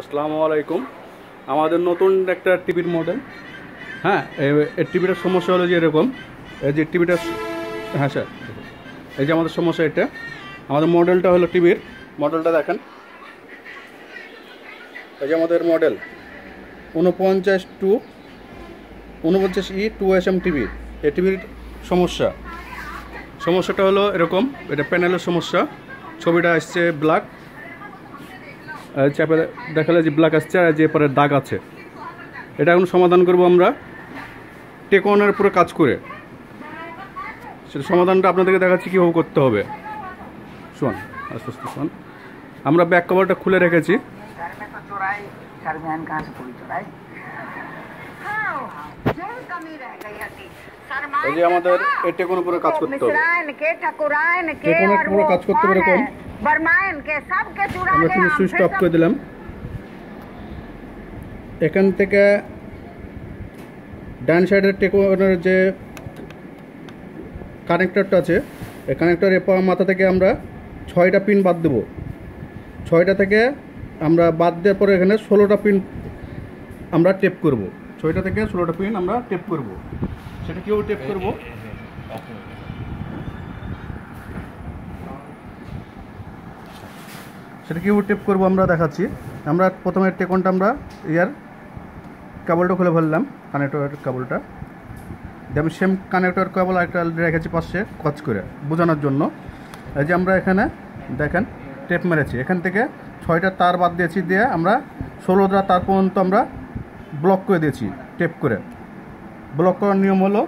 আসসালামু আলাইকুম। আমাদের নতুন একটা টিভির মডেল হ্যাঁ এই টিভিটার সমস্যা হলো যে এরকম এই যে টিভিটা হ্যাঁ স্যার। এই যে আমাদের সমস্যা এটা। আমাদের মডেলটা হলো টিভির। মডেলটা দেখেন। এই যে আমাদের মডেল উনপঞ্চাশ টু উনপঞ্চাশ E two S M TV. এই টিভির সমস্যা। সমস্যাটা হলো এরকম, এটা প্যানেলের সমস্যা। ছবিটা আসছে ব্ল্যাক চাপে দেখালে যে ব্ল্যাক আসছে আর যে এপারে দাগ আছে। এটা এখন সমাধান করব আমরা। টেকনের উপরে কাজ করে। সেটা সমাধানটা আপনাদেরকে দেখাচ্ছি কীভাবে করতে হবে। শোন আস্তে আস্তে শোন। আমরা ব্যাক কভারটা খুলে রেখেছি। এই যে আমাদের এটা কোন উপরে কাজ করতে হবে। উপরে কাজ করতে পারে কোন আমরা কিন্তু সুইচ অফ করে দিলাম এখান থেকে ডান সাইডের টেকোনের যে কানেক্টরটা আছে এই কানেক্টর এরপর মাথা থেকে আমরা ছয়টা পিন বাদ দেব ছয়টা থেকে আমরা বাদ দেওয়ার পরে এখানে ষোলোটা পিন আমরা টেপ করব ছয়টা থেকে ষোলোটা পিন আমরা টেপ করব সেটা কেউ টেপ করব সেটা কীভাবে টেপ করব আমরা দেখাচ্ছি। আমরা প্রথমে টেকনটা আমরা ইয়ার কেবলটা খুলে ফেললাম কানেক্টরের কেবলটা দিয়ে আমি সেম কানেক্টর কেবল একটা রেখেছি পাশে কচ করে, বোঝানোর জন্য। এই যে আমরা এখানে দেখেন টেপ মেরেছি। এখান থেকে ছয়টা তার বাদ দিয়েছি, দিয়ে আমরা ষোলোটা তার পর্যন্ত আমরা ব্লক করে দিয়েছি টেপ করে। ব্লক করার নিয়ম হলো